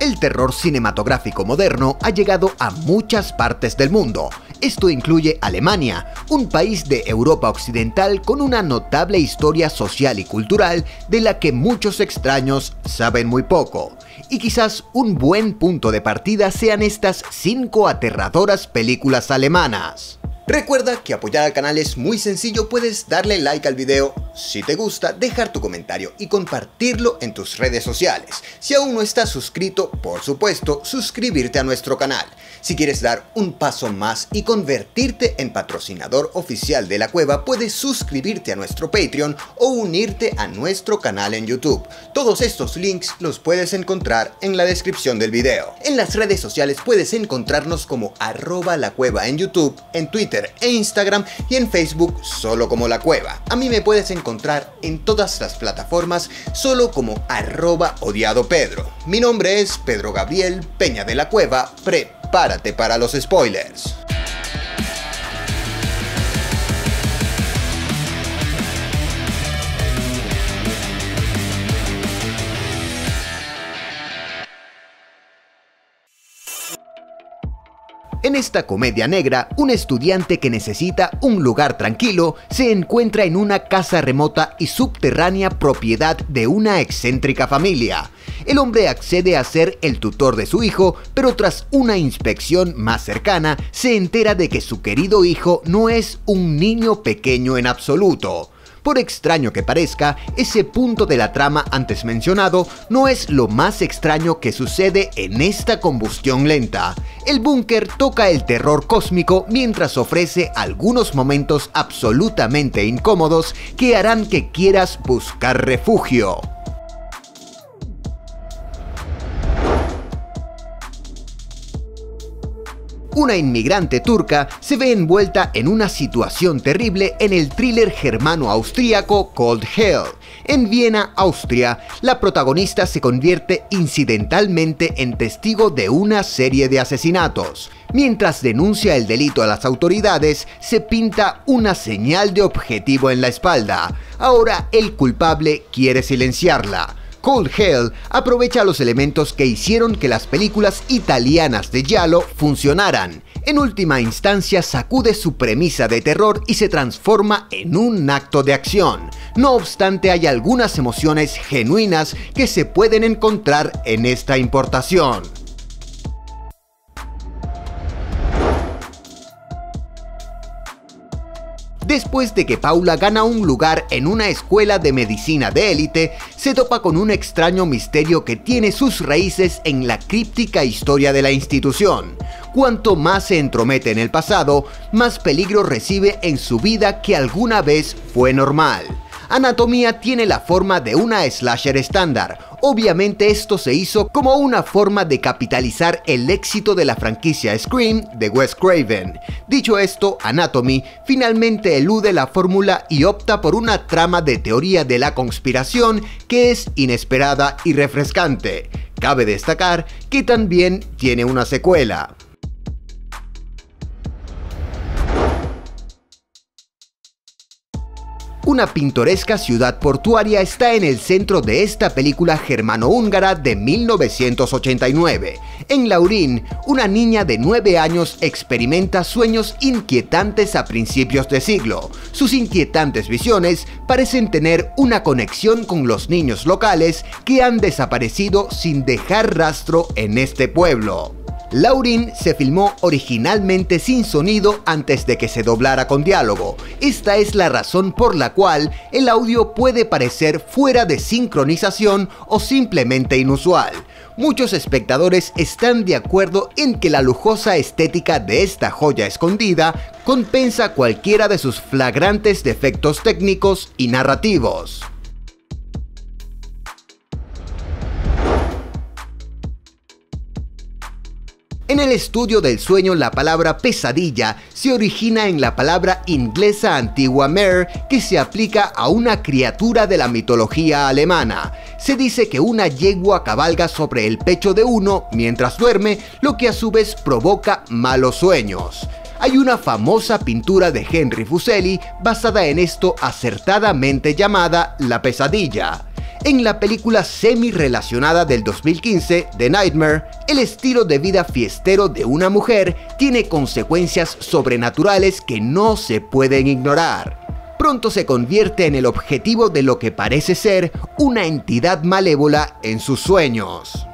El terror cinematográfico moderno ha llegado a muchas partes del mundo. Esto incluye Alemania, un país de Europa Occidental con una notable historia social y cultural de la que muchos extraños saben muy poco. Y quizás un buen punto de partida sean estas cinco aterradoras películas alemanas. Recuerda que apoyar al canal es muy sencillo, puedes darle like al video si te gusta, dejar tu comentario y compartirlo en tus redes sociales. Si aún no estás suscrito, por supuesto, suscribirte a nuestro canal. Si quieres dar un paso más y convertirte en patrocinador oficial de la cueva, puedes suscribirte a nuestro Patreon o unirte a nuestro canal en YouTube. Todos estos links los puedes encontrar en la descripción del video. En las redes sociales puedes encontrarnos como arroba la cueva en YouTube, en Twitter e Instagram y en Facebook solo como la cueva. A mí me puedes encontrar en todas las plataformas solo como arroba odiado Pedro. Mi nombre es Pedro Gabriel Peña de la Cueva, pre Párate para los spoilers. En esta comedia negra, un estudiante que necesita un lugar tranquilo se encuentra en una casa remota y subterránea propiedad de una excéntrica familia. El hombre accede a ser el tutor de su hijo, pero tras una inspección más cercana se entera de que su querido hijo no es un niño pequeño en absoluto. Por extraño que parezca, ese punto de la trama antes mencionado no es lo más extraño que sucede en esta combustión lenta. El búnker toca el terror cósmico mientras ofrece algunos momentos absolutamente incómodos que harán que quieras buscar refugio. Una inmigrante turca se ve envuelta en una situación terrible en el thriller germano-austríaco Cold Hell. En Viena, Austria, la protagonista se convierte incidentalmente en testigo de una serie de asesinatos. Mientras denuncia el delito a las autoridades, se pinta una señal de objetivo en la espalda. Ahora el culpable quiere silenciarla. Cold Hell aprovecha los elementos que hicieron que las películas italianas de Giallo funcionaran. En última instancia sacude su premisa de terror y se transforma en un acto de acción. No obstante hay algunas emociones genuinas que se pueden encontrar en esta importación. Después de que Paula gana un lugar en una escuela de medicina de élite, se topa con un extraño misterio que tiene sus raíces en la críptica historia de la institución. Cuanto más se entromete en el pasado, más peligro recibe en su vida que alguna vez fue normal. Anatomía tiene la forma de una slasher estándar. Obviamente esto se hizo como una forma de capitalizar el éxito de la franquicia Scream de Wes Craven. Dicho esto, Anatomy finalmente elude la fórmula y opta por una trama de teoría de la conspiración que es inesperada y refrescante. Cabe destacar que también tiene una secuela. Una pintoresca ciudad portuaria está en el centro de esta película germano-húngara de 1989. En Laurín, una niña de 9 años experimenta sueños inquietantes a principios de siglo. Sus inquietantes visiones parecen tener una conexión con los niños locales que han desaparecido sin dejar rastro en este pueblo. Laurin se filmó originalmente sin sonido antes de que se doblara con diálogo. Esta es la razón por la cual el audio puede parecer fuera de sincronización o simplemente inusual. Muchos espectadores están de acuerdo en que la lujosa estética de esta joya escondida compensa cualquiera de sus flagrantes defectos técnicos y narrativos. En el estudio del sueño la palabra pesadilla se origina en la palabra inglesa antigua mare que se aplica a una criatura de la mitología alemana. Se dice que una yegua cabalga sobre el pecho de uno mientras duerme, lo que a su vez provoca malos sueños. Hay una famosa pintura de Henry Fuseli basada en esto acertadamente llamada La pesadilla. En la película semi-relacionada del 2015, The Nightmare, el estilo de vida fiestero de una mujer tiene consecuencias sobrenaturales que no se pueden ignorar. Pronto se convierte en el objetivo de lo que parece ser una entidad malévola en sus sueños.